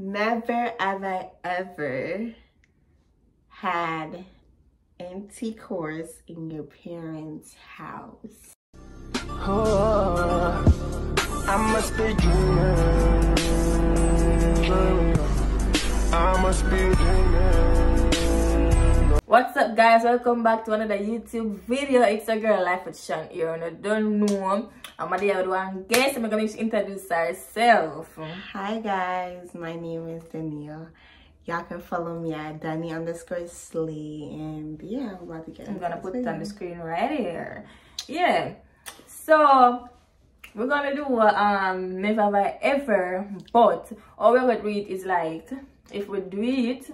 Never have I ever had intercourse in your parents' house. Oh, I must be dreaming. I must be dreaming. What's up guys? Welcome back to another YouTube video. It's a girl life with Chan here and I don't know. I'm do one guest. I'm gonna introduce herself. Hi guys, my name is Danielle. Y'all can follow me at Danny underscore Slay and yeah, I'm about to get I'm gonna put it on the screen right here. Yeah. So we're gonna do um never I ever but all we're gonna do it is like if we do it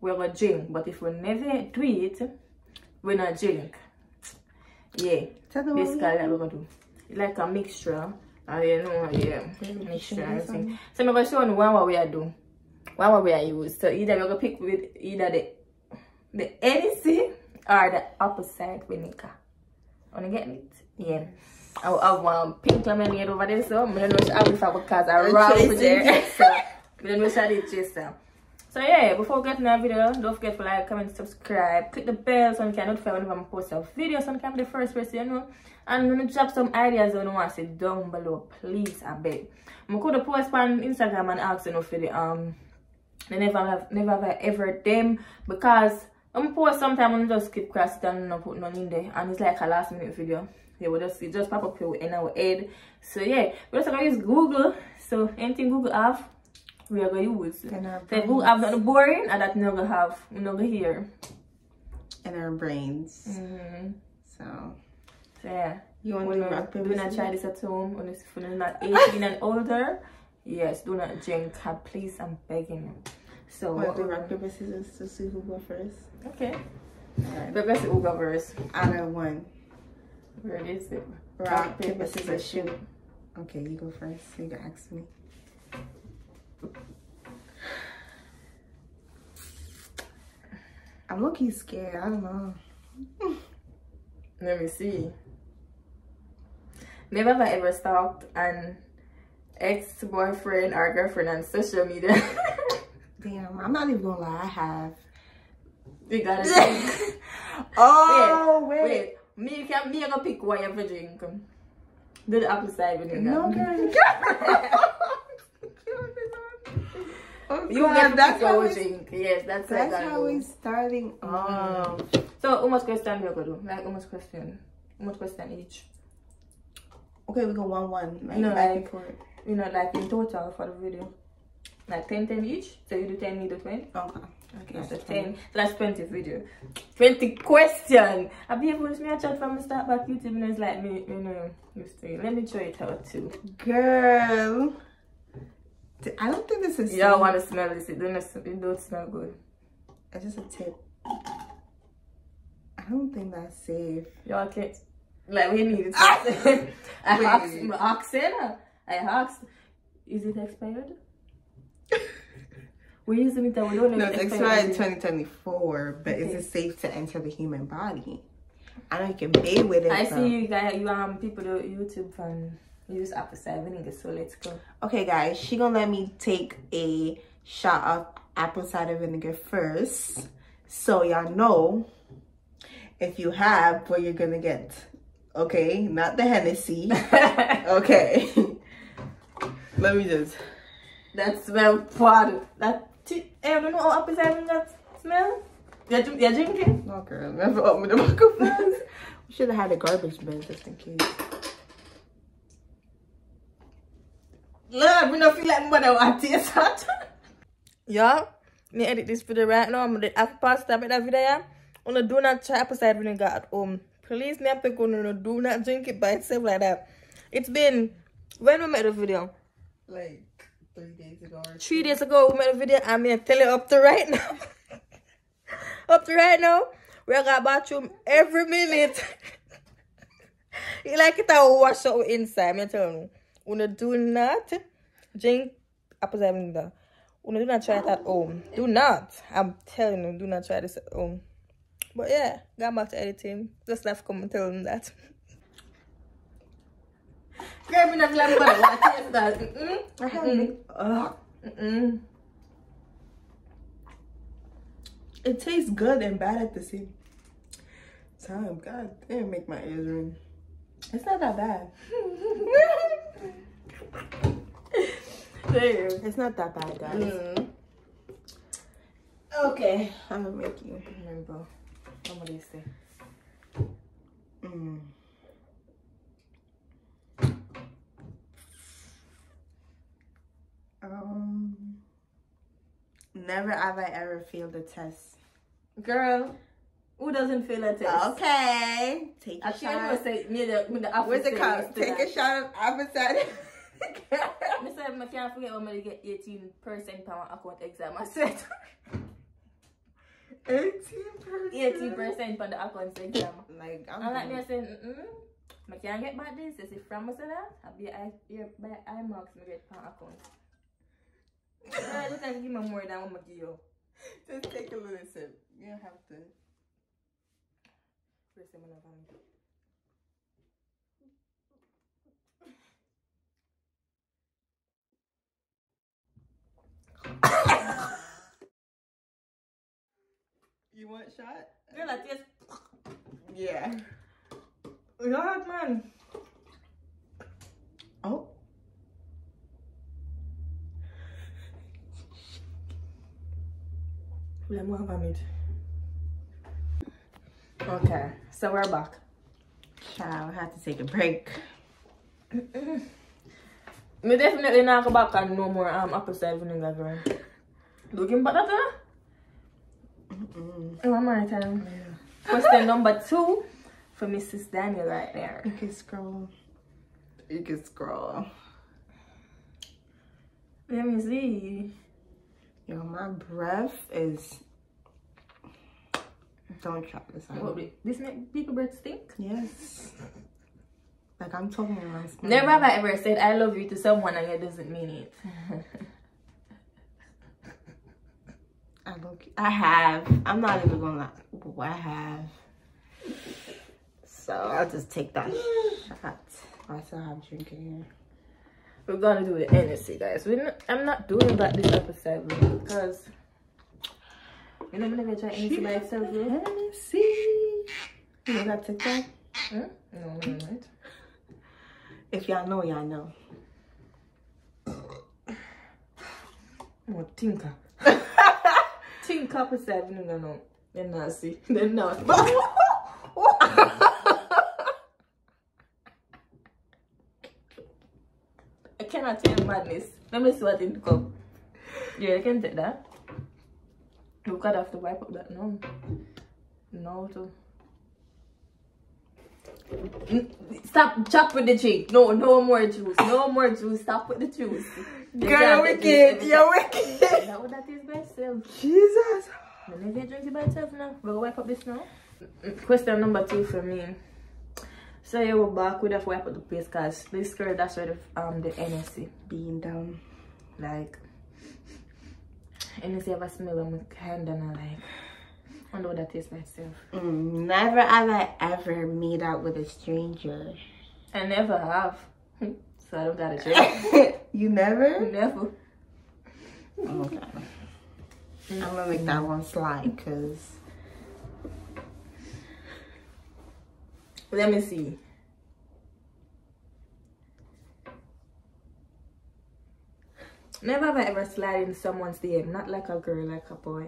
we're gonna drink but if we never do it we're not drink yeah basically that we're gonna do like a mixture. Uh, you know yeah. Mixture so i'm gonna show you one what we are do one what we are use so either we're gonna pick with either the the Hennessy or the cider vinegar. Wanna get it? Yeah. I have one pink lemonade over there, so I'm not sure if I because I ran there. So I'm not sure it's just so yeah, before we get the video, don't forget to like, comment, subscribe, click the bell so you can notify whenever I post a video so you can be the first person you know. And when you drop some ideas on want say down below, please I beg. Going to post on Instagram and ask you know for the um the never have never have I ever them because I'm post sometimes I just skip across it and not put none in there and it's like a last minute video. Yeah, we just it just pop up here in our head. So yeah, we're also gonna use Google. So anything Google have we are going to use. So Google have not boring and that never have we never hear. In our brains. Mm -hmm. So so yeah. You want to do rock paper? Do not try this at home. Unless if you're not 18 and older. Yes, do not drink. Please, I'm begging you. So what do rock paper scissors to see who go first? Okay. Alright. But best who go first. Out of one. Where is it? Rock, rock paper, paper, scissors, shoot. Okay, you go first. You can ask me. I'm looking scared. I don't know. Let me see. Never have I ever stalked an ex-boyfriend or girlfriend on social media. Damn, I'm not even gonna lie, I have. You gotta think. oh, wait. wait. wait. Me, can, me, I'm gonna pick one ever drink. Do the apple cider vinegar. No, girl. Oh, you have that's how we. Yes, that's, that's how we're starting off. Mm. So, much question we go do? Like, much question? Much question each? Okay, we go one one. Like, no, like, you know, like in total for the video. Like 10, 10 each. So you do 10, me do 20. Okay. Okay, so 10. So that's 20 video. 20 question. I'll be able to me a chat from the start back YouTube and it's like me, you know, Let me show it out too. Girl. I don't think this is. You don't want to smell this. It don't, it don't smell good. It's just a tip. I don't think that's safe. Y'all can't. Like, we need it. I asked, I asked, is it expired? We're using it that we don't know. No, it's expired in 2024, but okay. is it safe to enter the human body? I know you can bathe with it. I see you guys, you um people do YouTube use apple cider vinegar so let's go. Okay guys she gonna let me take a shot of apple cider vinegar first. So y'all know if you have what you're gonna get. Okay not the hennessy. Okay. Let me just. That smell pot that Eh, I don't know how apple cider vinegar smell. You're, you're drinking no girl never open the microphone. We should have had a garbage bin just in case Love, me not feel like mother want to taste that. yeah, me edit this video right now. I'm gonna apple pasta with that video. Yeah? Wanna do not try apple cider vinegar at home. Please, me have to go no, do not drink it by itself like that. It's been when we made the video. Like three days ago. three days ago we made a video. I'm gonna tell you up to right now. up to right now, we got bathroom every minute. you like it to wash out inside, me tell you. Una do not drink ah, apples Una do not try it at home. Oh, do not. I'm telling you, do not try this at home. But yeah, going back to editing. Just left comment tell them that. Girl, me not glad about that. Mm-mm. Mm -mm. It tastes good and bad at the same time. God damn, make my ears ring. It's not that bad. it's not that bad, guys. Mm. Okay, I'm gonna make you remember. What do you say? Mm. Um, never have I ever failed a test. Girl, who doesn't fail a test? Okay. Take a Actually, shot. Say, me the, me the Where's the cup? Take a shot of apple cider. I said, I can't forget when I get 18% per account exam. I said. 18%? 18% for the account exam. Like, I'm and like me, I said, mm mm. I can't get back this. I say, from that, I'll be I, by I marks, get per account. I like give me more than what I give you. Just take a little sip. You don't have to. You want shot? Yeah, like this. Yeah. God, man. Oh. Let me have a Okay, so we're back. Child, I had to take a break. me definitely not go back and no more um apple cider vinegar girl. Looking better that mm -mm. One more time. Yeah. Question number two for Mrs. Daniel right there. You can scroll. You can scroll. Let me see. Yo, my breath is don't try this out. What, this make people breath stink? Yes. Like I'm talking around. Never have I ever said I love you to someone and it doesn't mean it. I look. I have. I'm not even gonna. Lie. I have. So I'll just take that shot. I still have drinking here. We're gonna do the Hennessy, guys. We I'm not doing that this episode because you know, I'm gonna try Hennessy by itself. Hennessy. You know that TikTok? Huh? No, no, no. If y'all know, y'all know. What tinker? tinker for seven, no, no. Then nasty. Then nasty. I cannot take madness. Let me see what in come. Yeah, I can take that. You gotta have to wipe up that no. No too. Stop chop with the cheek. No, no more juice. No more juice. Stop with the juice. You Girl, wicked. You're wicked. That what that is by itself. Jesus. Let me drink it by itself now. We'll wipe up this now. Question number two for me. So yeah, we're back. We have to wipe up the place because this girl that's where the um the Hennessy being down. Like and you ever smell them hand and I like I know what that tastes myself. Mm, never have I ever meet out with a stranger. I never have. so I don't gotta drink. you never? Never. Okay. I'm gonna make that one slide because let me see. Never have I ever slid in someone's DM, not like a girl, like a boy.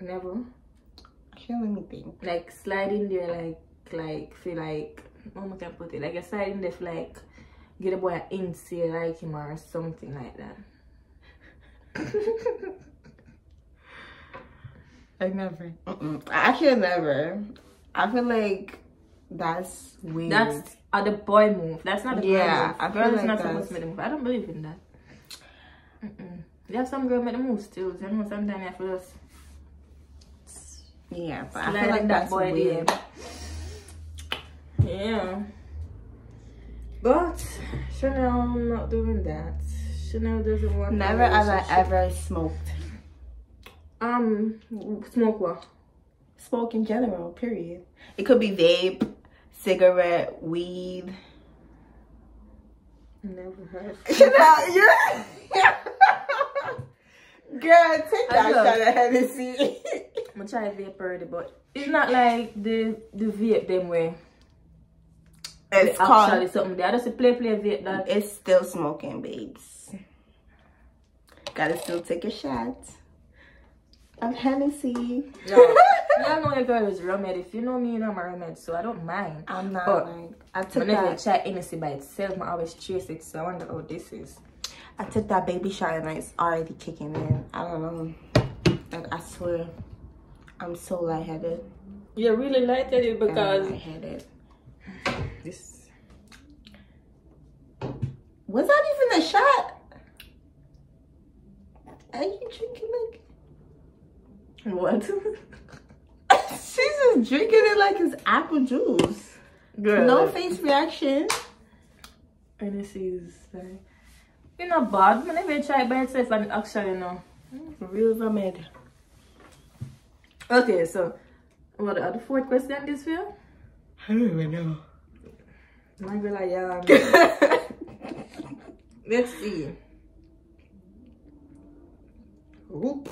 Never. Can't let me think. Like sliding there, like like feel like how I can put it? Like a sliding there, feel like get a boy an inch, like him or something like that. I never. Mm -mm. I can never. I feel like that's weird. That's are the boy move. That's not the yeah, girl move. Girl is like not supposed to make the move. I don't believe in that. Mm -mm. Have some girl make the moves too. You know, sometimes have to just yeah, but I feel like that boy weird. Yeah. But Chanel not doing that. Chanel doesn't want Never ever ever smoked. Um smoke what? Smoke in general, period. It could be vape, cigarette, weed. Never heard. Chanel, you're Girl, take that know. shot of Hennessy. I'm gonna try vape already, but it's not like the the vape them way. it's Actually, called. something there. I just play play vape that. It's still smoking, babes. Gotta still take a shot of Hennessy. No, y'all know your girl is remed. If you know me, you know I'm my remed, so I don't mind. I'm not But like I took Whenever that. try Hennessy by itself, I always chase it. So I wonder how this is. I took that baby shot and it's already kicking in. I don't know. Like I swear, I'm so lightheaded. You're really lightheaded because... I'm lightheaded. this. Was that even a shot? Are you drinking like? What? She's just drinking it like it's apple juice. Girl. No face reaction. And this is like. It's not bad. Whenever you try it by itself, and actually, no. Real remedy. Okay, so what are the fourth question this year? I don't even know. My girl, I am. Let's see. Oop.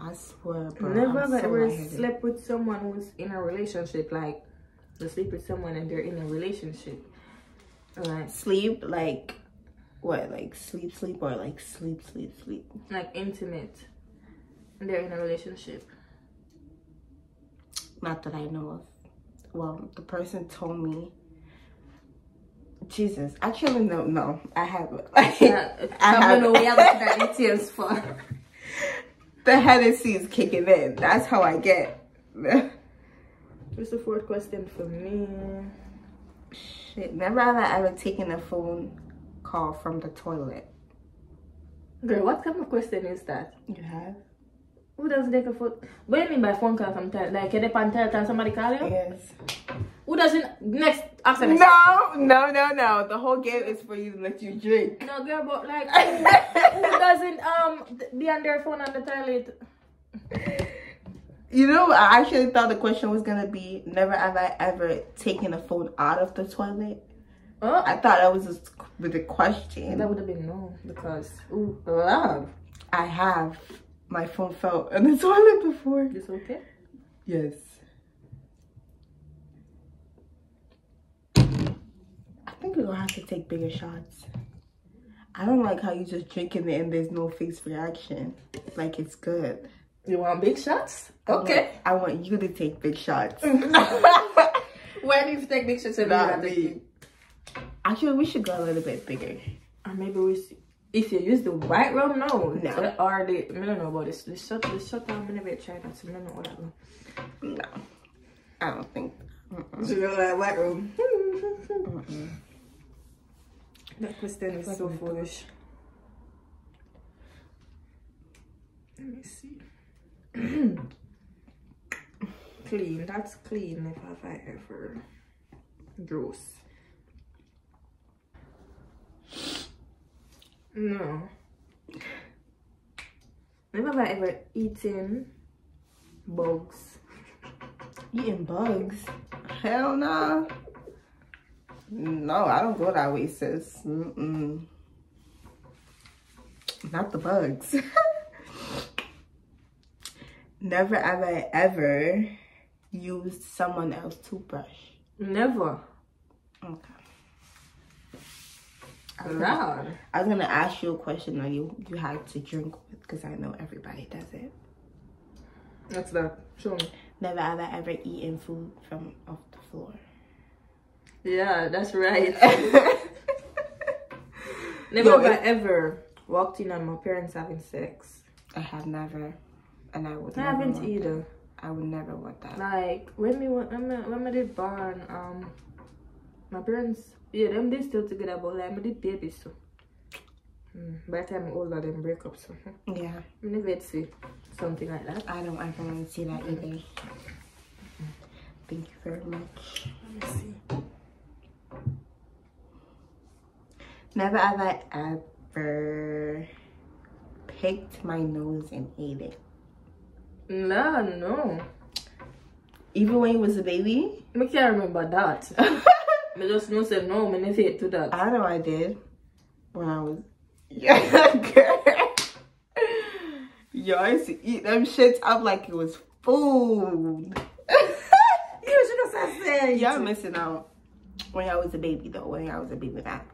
I swear, bro. Never I'm have I so ever lightheaded. slept with someone who's in a relationship. Like, you sleep with someone and they're in a relationship. Like, sleep like what? Like sleep, sleep, or like sleep, sleep, sleep. like intimate. And they're in a relationship. Not that I know of. Well, the person told me. Jesus, actually, no, no, I haven't. I don't know have- where I got details for. the Hennessy is kicking in. That's how I get. What's the fourth question for me? Shit, never have I ever taken a phone call from the toilet. Girl, what kind of question is that? You have? Who doesn't take a phone? What do you mean by phone call from time? Like, you depend on time somebody call you? Yes. Who doesn't? Next, after next. No, no, no, no. The whole game is for you to let you drink. No, girl, but like, who, who doesn't um be on their phone on the toilet? You know, I actually thought the question was gonna be never have I ever taken a phone out of the toilet. Oh, I thought that was just with the question. that would have been no because ooh, love. I have. My phone fell in the toilet before. This okay? Yes. I think we're gonna have to take bigger shots. I don't like how you just drinking it and there's no face reaction. Like it's good. You want big shots? I want- Okay. I want you to take big shots. Where do you take big shots? Not me. Actually, we should go a little bit bigger. Or maybe we. See. If you use the white rum, no. No. Or the I don't know about this. The shot, the shot. I'm gonna trying that. So I don't know what that one. No, I don't think. Mm-mm. So you like white rum? Mm-mm. That question is so foolish. Let me see. clean. That's clean. If have I ever gross. No. Never have I ever eaten bugs. Eating bugs? Hell no. No, I don't go that way, sis. Mm-mm. Not the bugs. Never have I ever used someone else's toothbrush. Never. Okay. Loud. I was gonna ask you a question that you you had to drink with because I know everybody does it. That's that. Show me. Never have I ever eaten food from off the floor. Yeah, that's right. No, Never have I ever walked in on my parents having sex. I have never, and I would. I haven't either. that. I would never want that. Like when me wa- when when me did born, um, my parents yeah them they still together, but like me did baby so. Mm, by the time older them break up so. Yeah, I never see something like that. I don't ever want to see that either. Thank you very much. Let me see. Never have I ever picked my nose and ate it. No, no. Even when he was a baby. Me can't remember that. me just know say no, never hate to that. I know I did when I was girl. Yo, I used to eat them shits up like it was food. You should have said Y'all missing out when I was a baby though. When I was a baby, that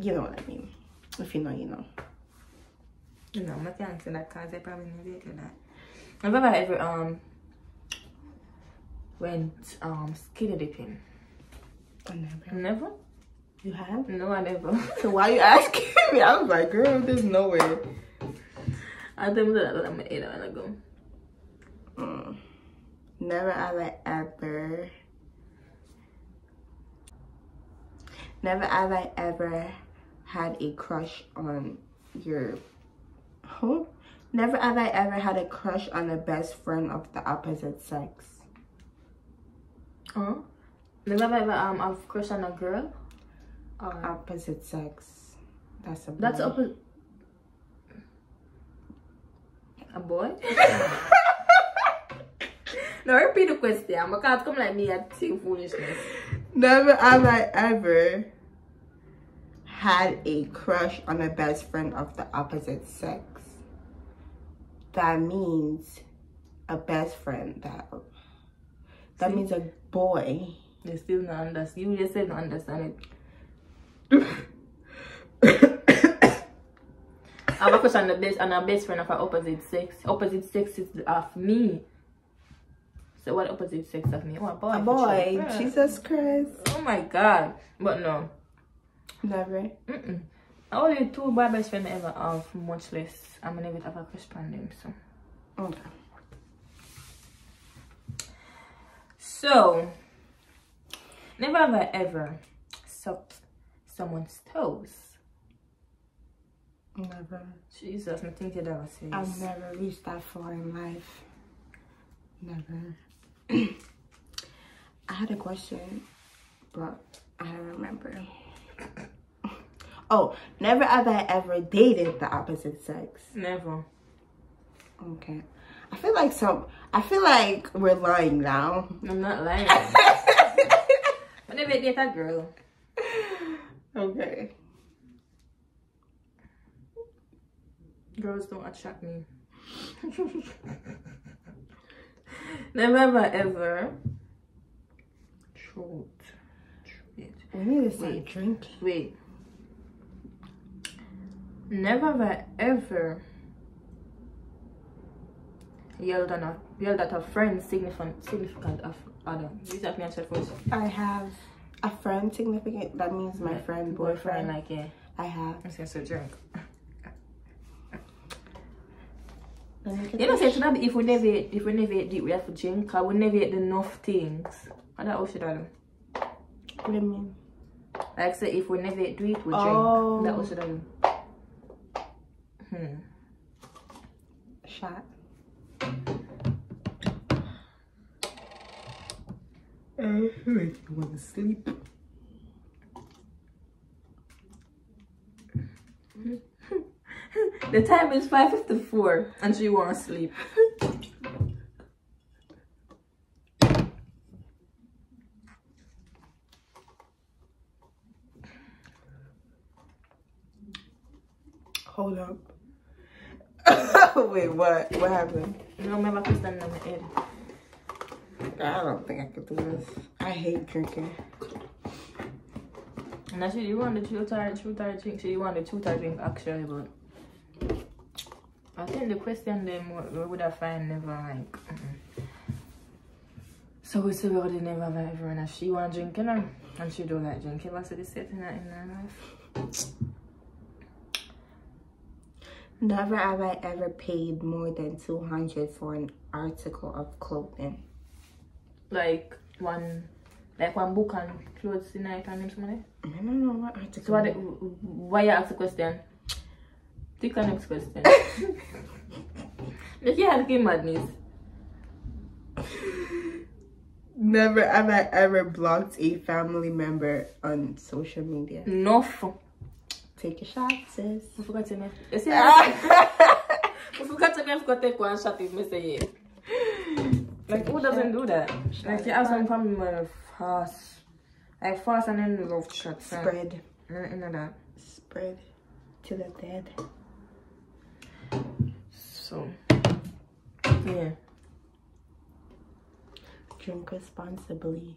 you know what I mean. If you know, you know. No, I can't answer that because I probably never did that. I've never ever um went um skinny dipping. I never. Never? You have? No, I never. So why you asking me? I was like, girl, there's no way. I think that I'm gonna eat it ago. Mm. Never have I ever. Never have I ever had a crush on your. Who? Never have I ever had a crush on a best friend of the opposite sex. Huh? Never have I ever um have crush on a girl? Or Opposite sex. That's a. that's boy. up a boy? no, repeat the question. Because come like me at think foolishness. Never have I ever had a crush on a best friend of the opposite sex. That means a best friend. That that See? means a boy. They still not understand. You just said not understand it. I have a crush on the best on a best friend of our opposite sex. Opposite sex is of me. So what opposite sex of me? Oh, a boy. a boy. sure. Jesus Christ. Oh my god. But no. Never. Mm-mm. Only two boy best friend I ever have, much less. I'm gonna never have a them. So Okay. So never have I ever sucked someone's toes. Never. Jesus, I think you ever say I've never reached that far in life. Never. I had a question, but I don't remember. Oh, never have I ever dated the opposite sex. Never. Okay. I feel like some. I feel like we're lying now. I'm not lying. I never date a girl. Okay. Girls don't attract me. never have I ever. Truth. Wait. We need to say drinking. Wait. Never have I ever yelled on a yelled at a friend significant significant of other. Use that answer first. I have a friend significant. That means my friend, boyfriend. like yeah. I have. I'm saying so drink. Let me get You know, say if we never if we never eat, we have to drink. I we never eat enough things. And that how should I do? What do you mean? Like say if we never do it, we drink. Oh. That how should I do? Hmm. Shot. Make you want to sleep. The time is 5.54 and she wants to sleep. Hold up. Wait, what? What happened? You remember Kristen on my head. I don't think I could do this. I hate drinking. And actually, you want the truth or truth or drink. So you want the truth or drink actually, but I think the question them we- we would have find never like. mm-mm. So we say we would never have everyone and she want drink, you know, and she don't like drinking. But so this setting that in her life. Never have I ever paid more than 200 for an article of clothing. Like one, like one book and clothes in night and some money. I don't know what article. So what? Why you ask the question? Take the next question. Make you asking madness. Never have I ever blocked a family member on social media. Enough. Take a shot, sis. I forgot to see, I forgot to make. Forgot to take one shot if say it. Like who doesn't do that? Like you have some family member fast, like fast and then love shots. Spread. You know that. Spread. to the dead. So, yeah. Drink responsibly.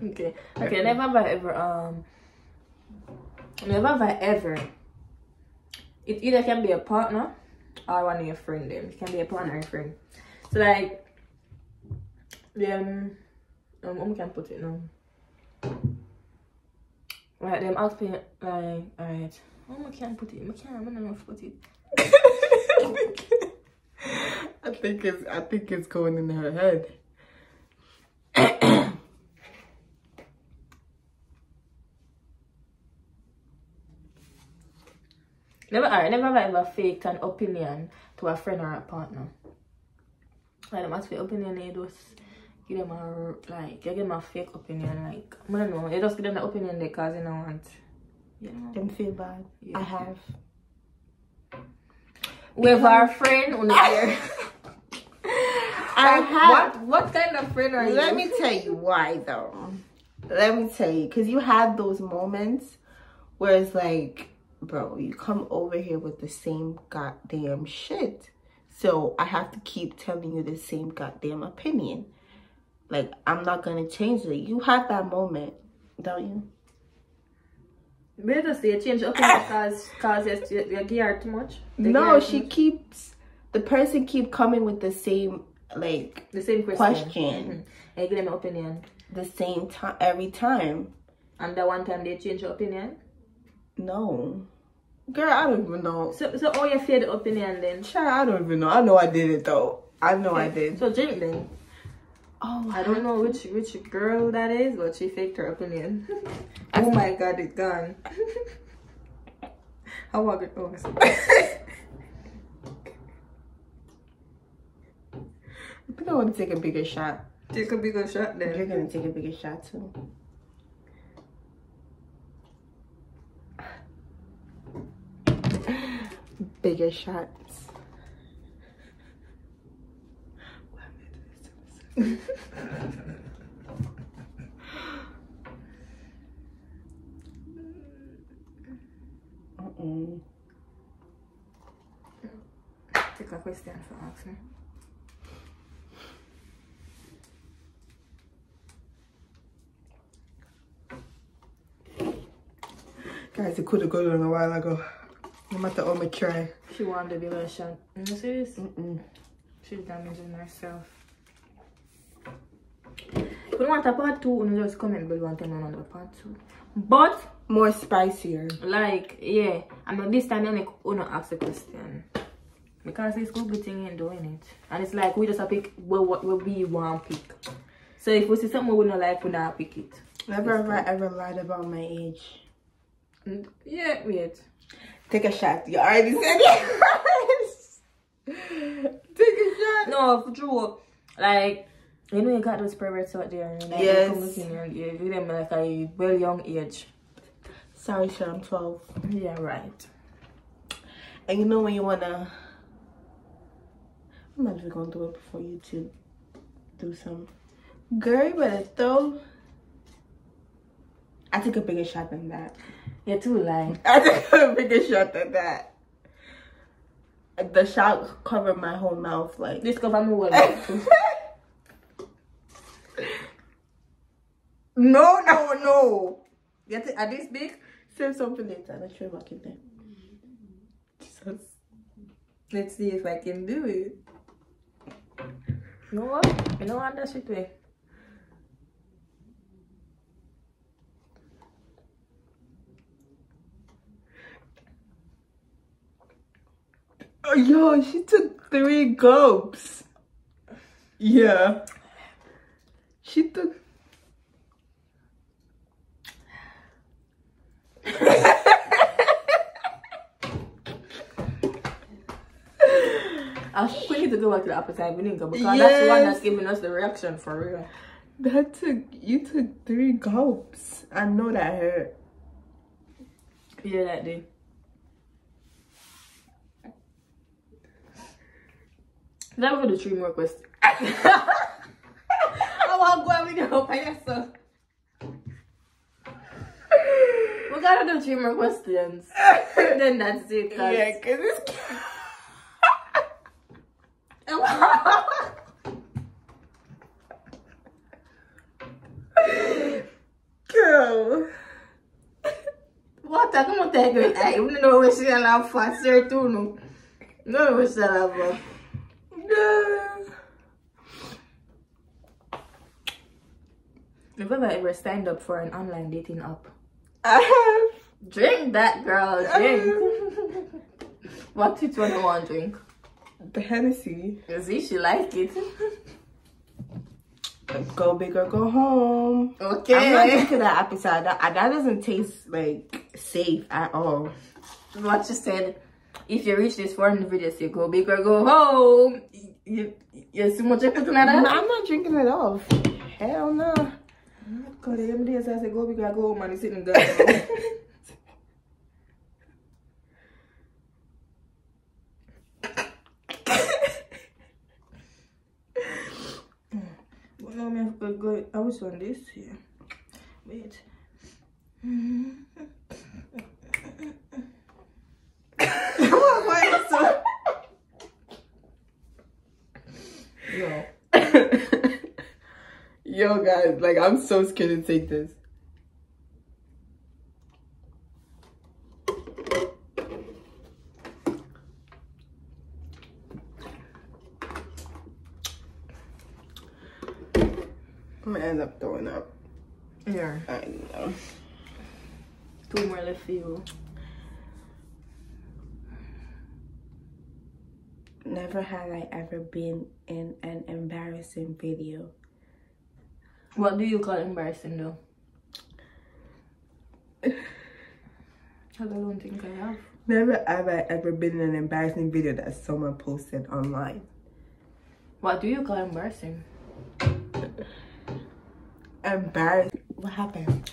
Okay. Okay. Never have I ever um. Never have I ever. It either can be a partner or one of your friend. Them. It can be a partner friend. So like, them. Um, um, can put it now. Right, them ask me like, alright. Oh, I can't put it. I can't. I don't know how to put it. I think it's I think it's going in her head. Never, alright, never have I ever faked an opinion to a friend or a partner. Like, them ask for opinion, they just give them a, like, you give them a fake opinion, like, I don't know, you just give them the opinion they cause you don't want, you know. Them feel bad. Yeah. I have. With our friend on here. I have. What, what kind of friend are you? Let me tell you why though. Let me tell you, because you have those moments where it's like, bro, you come over here with the same goddamn shit. So I have to keep telling you the same goddamn opinion. Like, I'm not gonna change it. You had that moment, don't you? Just they change opinion because, ah! because you, her too much. They no, she much. keeps, the person keep coming with the same, like, The same question. Question. Mm-hmm. And you give them an opinion. the same time every time. And the one time they change your opinion. No. Girl, I don't even know. So, so all you fear the opinion then? Child, I don't even know. I know I did it though. I know I did. So drink then. Oh, I don't know which which girl that is, but she faked her opinion. oh my god, it's gone. How was it? Oh, I think I want to take a bigger shot. take a bigger shot then. You're gonna take a bigger shot too. Bigger shots. Mm-mm. Take a question for ask. Guys, it could have gone on a while ago. No matter how much try. She wanted the bigger shot. You see this? Mm-mm. She's damaging herself. If you want a part two, you just comment below and tell me another part two. But More spicier. like yeah i mean this time i make uno ask the question because this good thing in doing it and it's like we just a pick where, what where we want pick so if we see something we don't like we don't pick it Never have I ever lied about my age. And- yeah wait Take a shot. You already said yes. Take a shot. no for true like you know you got those perverts out there like, Yes. looking at you you them like a well young age Sorry, sir. I'm 12. yeah right And you know when you wanna. I'm not even gonna do it before YouTube. Do some. Girl, you better throw. I took a bigger shot than that. You're too like I took a bigger shot than that. The shot covered my whole mouth, like. discover me well No, no, no. Get it at this big Save something later. Let's try back in there. Jesus. Let's see if I can do it. No, you know what? You know what? That's it way. Oh, yo, she took three gulps. Yeah. She took. I think we need to go back to the apple cider vinegar because that's the one that's giving us the reaction for real. That took. You took three gulps. I know that hurt. Yeah, that did. That was a dream request. I'll go and video by yourself. We gotta do three more questions. then that's it. That's... Yeah, cause it's. Oh, Girl. What? I don't want to take it. I don't know where she's going to laugh for. Sir, too, no. No, where she's going to laugh for. Have you ever ever signed up for an online dating app? I have. Drink that girl, drink. what one you want to drink? the Hennessy. You See, she like it. Go big or go home. Okay. I'm not drinking that apple cider. That, that doesn't taste like safe at all. What you said. If you reach this far in the video, say go big or go home. You, you see much you I'm that? not, I'm not drinking it off. Hell no. Cause them days I say go big or go home and you sitting there. Well, no, me have to go. I was on this yeah. Wait. Yo, guys, like I'm so scared to take this. I'm gonna end up throwing up. Yeah. I know. Two more left for you. Never had I ever been in an embarrassing video. What do you call embarrassing though? I don't think I have. Never have I ever been in an embarrassing video that someone posted online. What do you call embarrassing? Embarrassed. What happened?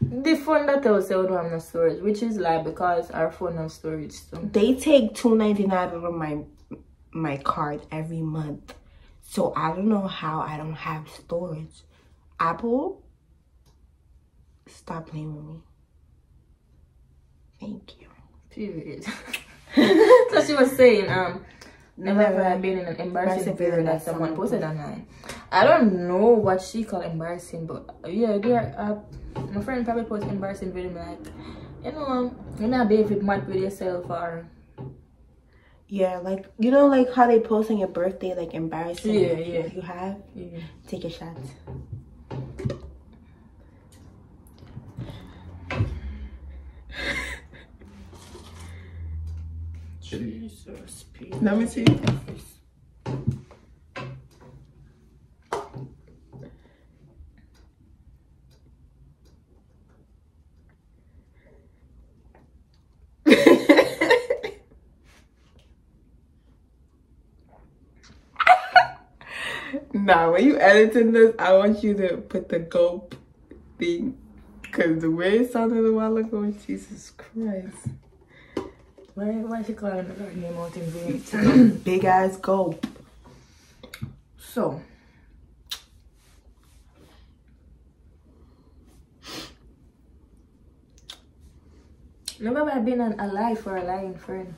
The phone that I was saying don't have no storage, which is lie because our phone has storage so They take two ninety nine out of my my card every month, so I don't know how I don't have storage. Apple, stop playing with me. Thank you. period. so she was saying, um, never have I been in an embarrassing video that someone posted online. I don't know what she called embarrassing, but uh, yeah, there uh, my friend probably posted embarrassing video like, you know, you're not be if it mad with yourself or Yeah, like you know, like how they post on your birthday, like embarrassing. Yeah, yeah. You have, yeah. take a shot. Jesus, Let me see. nah, when you editing this, I want you to put the gulp thing. Cause the way it sounded a while ago, Jesus Christ. Why why she calling the Lord name out in vain? Big ass go. So Never have been an ally for a lying friend.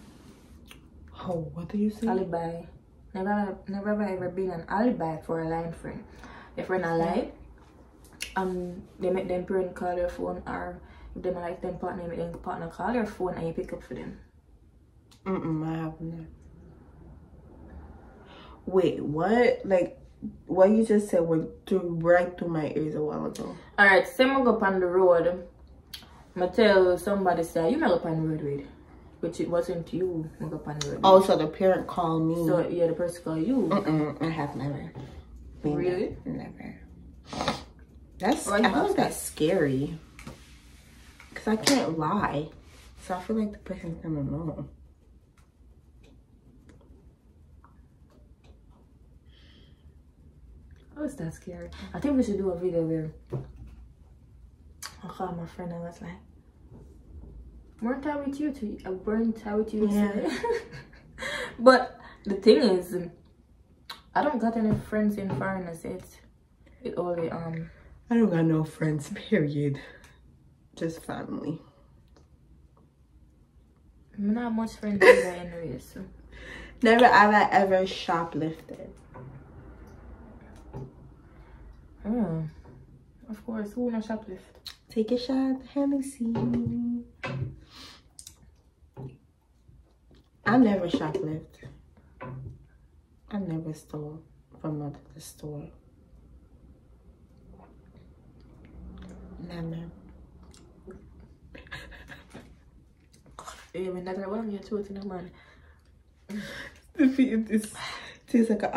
Oh, what do you say? Alibi. Never never have I ever been an alibi for a lying friend. Your friend a lie, um they make them parent call your phone or if them like them partner make them partner call your phone and you pick up for them. Mm-mm, I haven't. Wait, what? Like, what you just said went through right through my ears a while ago. Alright, say I go up on the road. I tell somebody say you go up on the road with. Which it wasn't you I go up on the road. Oh, so the parent called me. So yeah, the person called you. Mm-mm, I have never. been Really? there. Never. That's, Why I feel like that's scary. Because I can't lie. So I feel like the person's gonna know. Is that scary? I think we should do a video where I called my friend and was like, weren't I with you to uh, weren't I with you Yeah. but the thing is, I don't got any friends in foreigners yet. It only um I don't got no friends, period. Just family. I'm not much friends either anyway, so. Never have I ever shoplifted. Hmm. Of course, who wanna shoplift? Take a shot, Hennessy. I never shoplift. I never stole from the store. Never. Eh, when that one you're tooting a man. The feet is tastes like an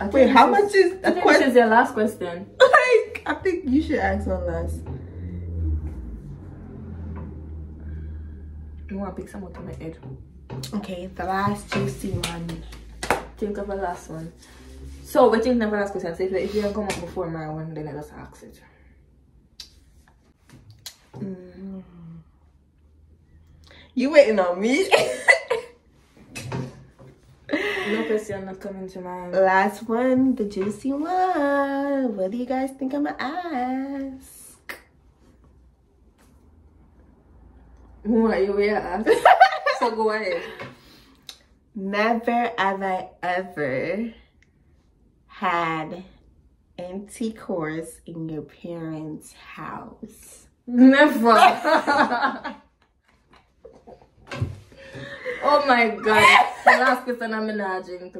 I Wait, how much is I think this is your last question. Like, I think you should ask one last. You want to pick someone to my head. Okay, the last juicy one. Think of a last one. So we think of a last question. So if, if you don't come up before my one, then I just ask it. Mm. You waiting on me? No question not coming to mind. last one, the juicy one. What do you guys think I'm gonna ask? What you will ask? so go ahead. Never have I ever had intercourse in your parents' house. Never. oh my god. The last question I'm managing.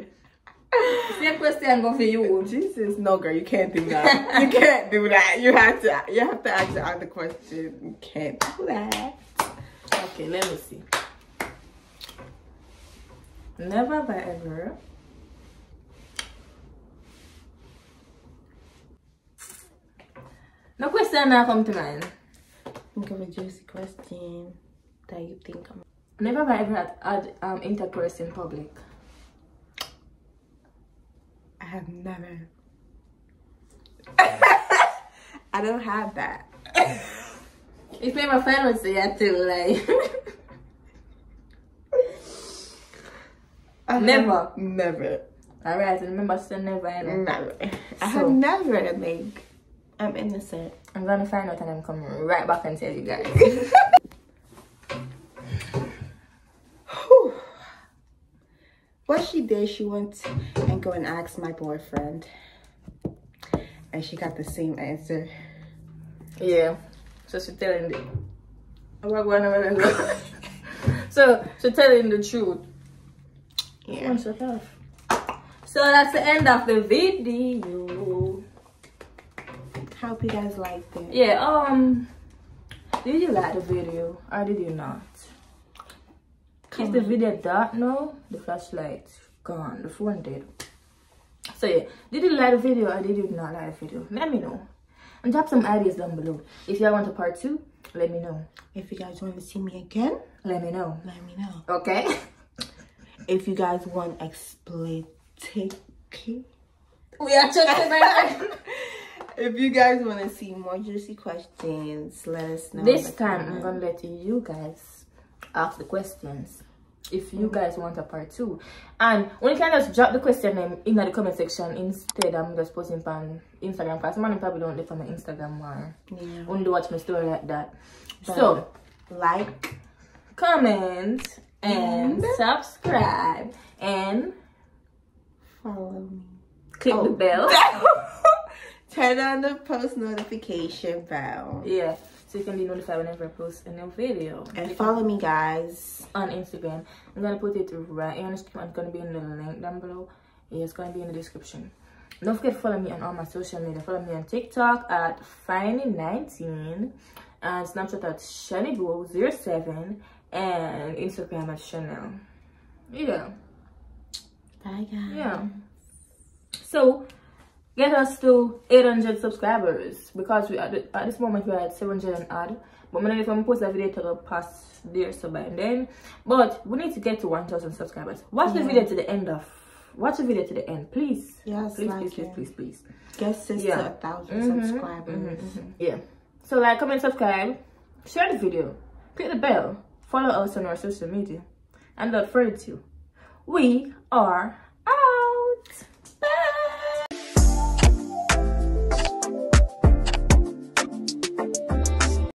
Same question go for you. Jesus, no, girl, you can't do that. you can't do that. You have to. You have to answer other question. You can't do that. Okay, let me see. Never I ever. No question now come to mind. Think of a juicy question that you think I'm. Never have I ever had, had um, intercourse in public. I have never. I don't have that. If my friend would say that too, like. I Never. Never. Alright, remember say never. Never. I So- have never. Like, I'm innocent. I'm gonna find out and I'm coming right back and tell you guys. What she did, she went and go and asked my boyfriend. And she got the same answer. yeah. So she telling the What going on, what going on? So she telling the truth. Yeah. One shut. So that's the end of the video. Hope you guys liked it. Yeah, um did you like the video or did you not? If the video that no, the flashlight gone, the phone dead. So yeah, did you like the video or did you not like the video? Let me know. And drop some ideas down below. If y'all want a part two, let me know. If you guys want to see me again, Let me know. let me know. Okay? If you guys want explicit. We are checking my If you guys want to see more juicy questions, let us know. This time I'm gonna let you guys ask the questions. If you guys want a part two. And when you can just drop the question in, in the comment section instead I'm just posting on Instagram because man probably don't live on my Instagram more. Yeah. Only watch my story like that. But So like, comment and And- subscribe and follow me. click the Oh. bell. Turn on the post notification bell. yeah. So you can be notified whenever I post a new video. And follow me, guys. on Instagram. I'm gonna put it right here on the screen. It's gonna be in the link down below. Yeah, it's gonna be in the description. Don't forget to follow me on all my social media. Follow me on TikTok at Finey19 and Snapchat at ChaniiBoo07 and Instagram at Chanel. Yeah, Bye, guys. yeah. So get us to 800 subscribers because we at, the, at this moment we're at 700 and odd. But when if I'm post a video to go past there so by then. But we need to get to 1000 subscribers. Watch the video to the end of. Watch the video to the end, please. Yes, Please, like please, please, please, please. Get sis Yeah. to a 1000 Mhm, subscribers. mhm, Yeah. So like, comment, subscribe, share the video, click the bell, follow us on our social media, and don't forget to. We are